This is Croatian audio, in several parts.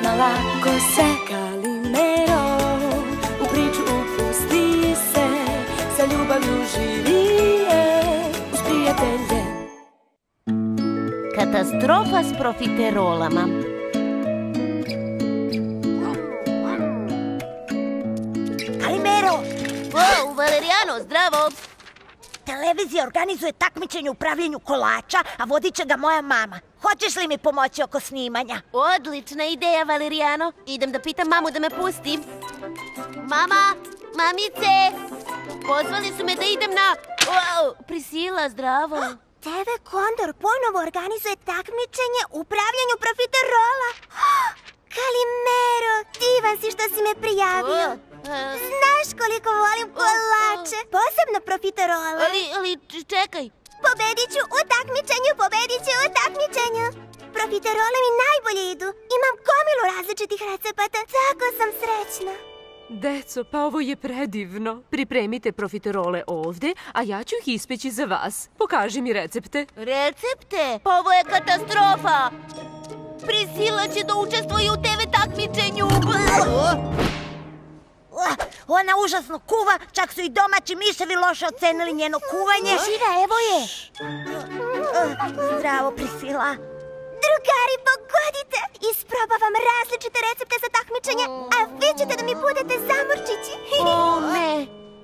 pesma lako se. Kalimero U priču upusti se. Sa ljubavlju živi je Uz prijatelje. Katastrofa s profiterolama. Televizija organizuje takmičenje u pravljenju kolača, a vodit će ga moja mama. Hoćeš li mi pomoći oko snimanja? Odlična ideja, Valerijano. Idem da pitam mamu da me pusti. Mama, mamice! Pozvali su me da idem na... Prisila, zdravo. TV Kondor ponovo organizuje takmičenje u pravljanju profiterola. Čekaj. Pobedit ću u takmičenju, pobedit ću u takmičenju. Profiterole mi najbolje idu. Imam gomilu različitih recepata, tako sam srećna. Deco, pa ovo je predivno. Pripremite profiterole ovde, a ja ću ih ispeći za vas. Pokaži mi recepte. Recepte? Pa ovo je katastrofa! Prisila će da učestvuje u TV takmičenju! Uh, Ona užasno kuva, čak su i domaći miševi loše ocenili njeno kuvanje. Živa, evo je! Zdravo, Prisila. Drugari, pogodite! Isprobavam različite recepte za takmičenje, a vi ćete da mi budete zamorčići. O, ne!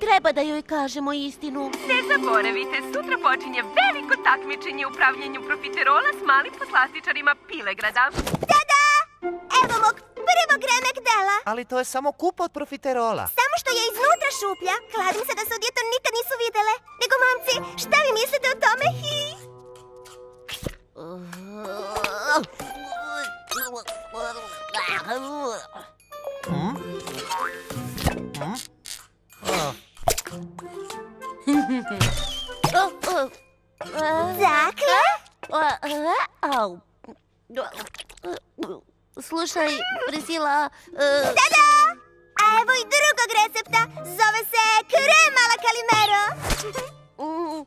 Treba da joj kažemo istinu. Ne zaboravite, sutra počinje veliko takmičenje u pravljenju profiterola s malim poslastičarima Pilegrada. Tada! Evo mog prvog remek dela. Ali to je samo kup od profiterola. Samo šuplja. Kladim se da sudije to nikad nisu videle. Nego, momci, šta vi mislite o tome? Hi! Dakle? Au. Slušaj, Prisila... e, Tada! Evo i drugog recepta. Zove se krem ala kalimero. mm,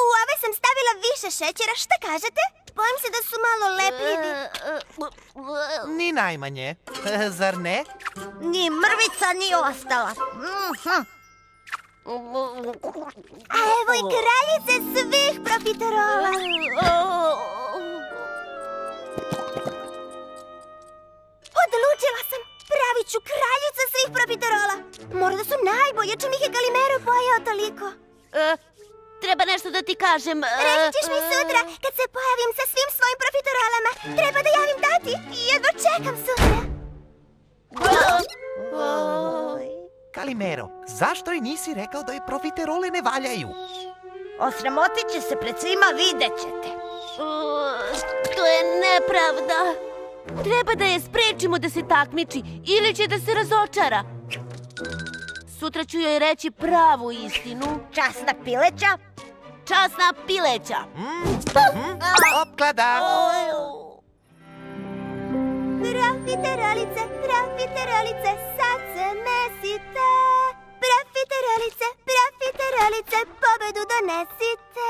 U ove sam stavila više šećera. Šta kažete? Bojim se da su malo lepljivi. Ni najmanje. Zar ne? Ni mrvica ni ostala. Mhm. A evo i kraljice svih profiterola. Odlučila sam. Pravit ću kraljicu svih profiterola. Možda su najbolje čim ih je Galimero pojao toliko. E, Treba nešto da ti kažem. e, Reći ćeš mi sutra kad se pojavim sa svim svojim profiterolama. Treba da javim tati. Jedva čekam sutra. Kalimero, zašto i nisi rekao da je profiterole ne valjaju? Osramotit će se pred svima, vidjet ćete. To je nepravda. Treba da je sprečimo da se takmiči ili će da se razočara. Sutra ću joj reći pravu istinu. Časna pileća. Časna pileća. Opklada! Profiterolice, profiterolice, sad se mesite. Profiterolice, profiterolice, pobedu donesite.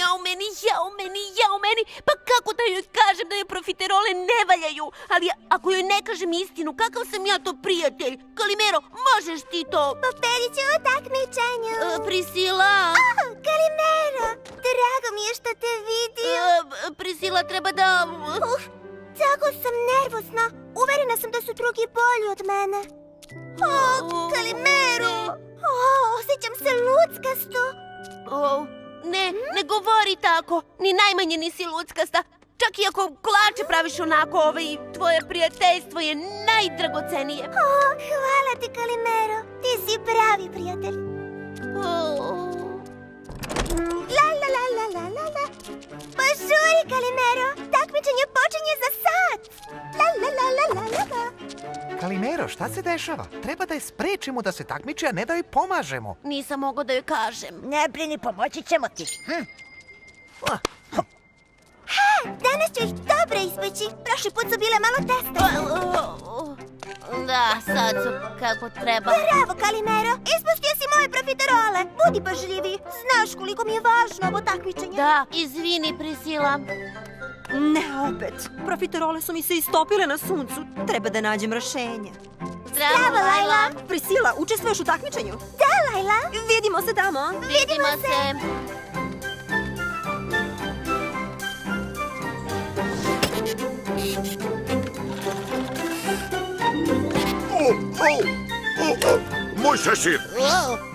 Ja u meni, ja u meni, ja u meni. Pa kako da joj kažem da joj profiterole ne valjaju? Ali ako joj ne kažem istinu, kakav sam ja to prijatelj? Kalimero, možeš ti to? Pobedit ću u takmičenju. E, Prisila. Oh, Kalimero, drago mi je što te vidim. E, Prisila treba da... Uh, tako sam nervosna. Uverena sam da su drugi bolji od mene. Oh, Kalimero. Oh, osjećam se luckasto. O, ne, ne govori tako. Ni najmanje nisi luckasta. Čak i ako kolače praviš onako, ovaj, tvoje prijateljstvo je najdragocenije. Oh, hvala ti, Kalimero. Ti si pravi prijatelj. O, La la la la la la la. Požuri, Kalimero. Takmičenje počinje za sat. La la la. Kalimero, šta se dešava? Treba da je sprečimo da se takmiči, a ne da joj pomažemo. nisam mogao da joj kažem. Ne brini, pomoći ćemo ti. Hm. Ha, danas ću ih dobro ispeći. Prošli put su bile malo testa. Da, sad facu kako treba. Bravo, Kalimero! Ispustio si moje profiterole! Budi pažljivi! Znaš koliko mi je važno ovo takmičenje? Da, izvini Prisila. Ne opet. Profiterole su mi se istopile na suncu. Treba da nađem rešenje. Zdravo, Lajla. Prisila, učestvuješ u takmičenju? Da, Lajla! Vidimo se tamo. Vidimo se. O, o, o, o, moj šešir!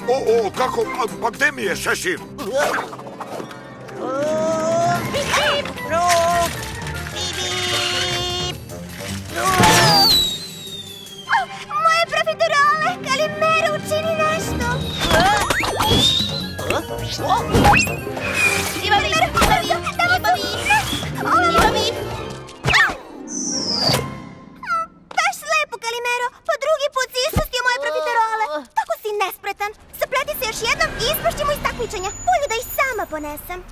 O, o, kako, pa gde mi je šešir? Ponesem!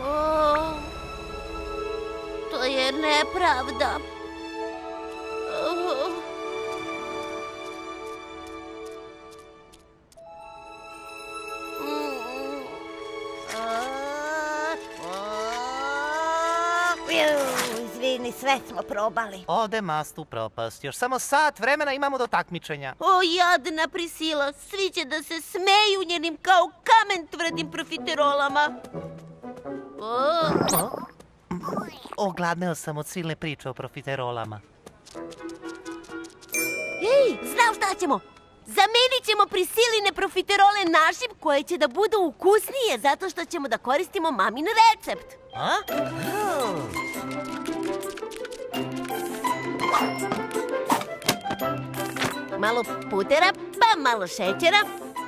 O, to je nepravda. Izvini, sve smo probali. Ode mast u propast. Još samo sat vremena imamo do takmičenja. O, jadna Prisila, svi će da se smeju njenim kao kamen tvrdim profiterolama. O, Ogladneo sam od silne priče o profiterolama. Ej, znam šta ćemo? Zamenit ćemo prisiline profiterole našim koje će da budu ukusnije zato što ćemo da koristimo mamin recept. A? Malo putera, pa malo šećera,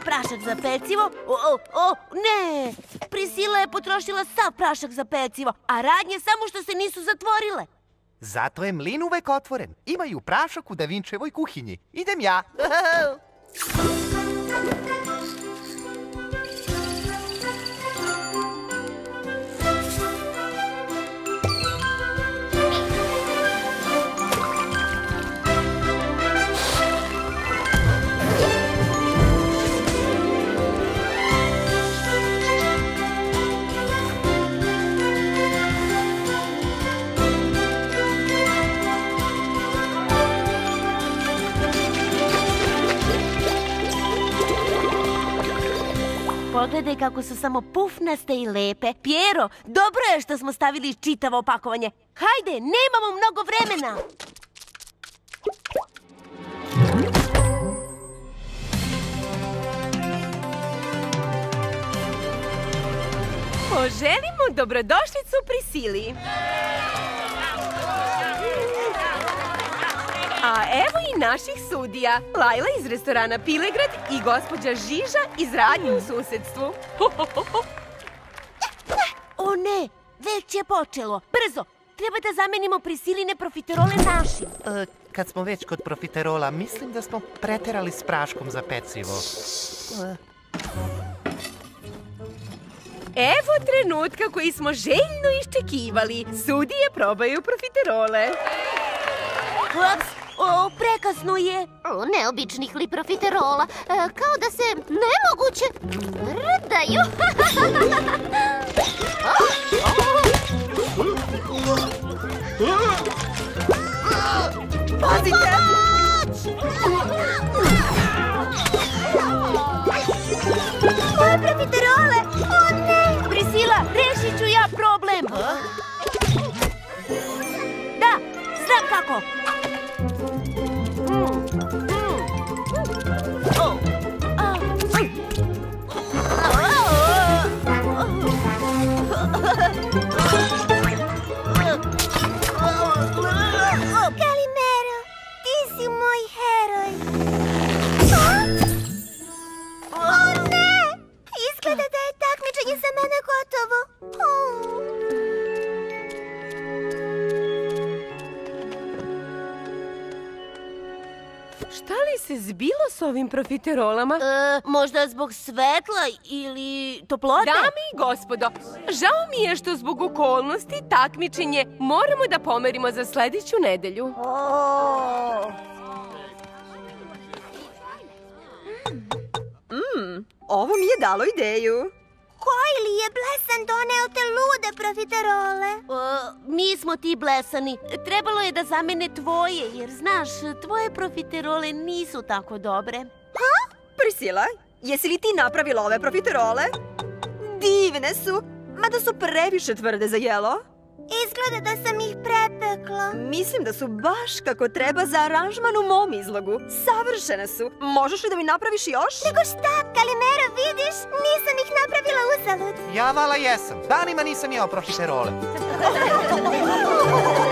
prašak za pecivo. O, o, o, ne! Prisila je potrošila sav prašak za pecivo, a radnje samo što se nisu zatvorile. Zato je mlin uvek otvoren. Imaju prašak u Da Vinčevoj kuhinji. Idem ja. Pogledaj kako su samo pufnaste i lepe. Pjero, dobro je što smo stavili čitavo opakovanje. Hajde, nemamo mnogo vremena. Poželimo dobrodošlicu Prisili. A evo naših sudija. Lajla iz restorana Pilegrad i gospođa Žiža iz radnje u susedstvu. O ne, već je počelo. Brzo, treba da zamenimo prisiline profiterole našim. E, kad smo već kod profiterola, mislim da smo preterali s praškom za pecivo. E, Evo trenutka koji smo željno iščekivali. Sudije probaju profiterole. Ups, o, prekasno je. O, neobičnih li profiterola, e, kao da se nemoguće mrdaju. Pazite! Moje Šta li se zbilo s ovim profiterolama? E, možda zbog svetla ili toplote? Dami i gospodo, žao mi je što zbog okolnosti takmičenje moramo da pomerimo za sljedeću nedelju. Oh. Mm, ovo mi je dalo ideju. Koji li je blesan doneo te lude profiterole? O, mi smo ti blesani. Trebalo je da zamene tvoje, jer znaš, tvoje profiterole nisu tako dobre. Prisila, jesi li ti napravila ove profiterole? Divne su, mada su previše tvrde za jelo. Izgleda da sam ih prepekla. Mislim da su baš kako treba za aranžman u mom izlogu. Savršene su. Možeš li da mi napraviš još? Nego šta, Kalimero, vidiš? Nisam ih napravila uzalud. Ja vala jesam. Danima nisam jeo profiterole.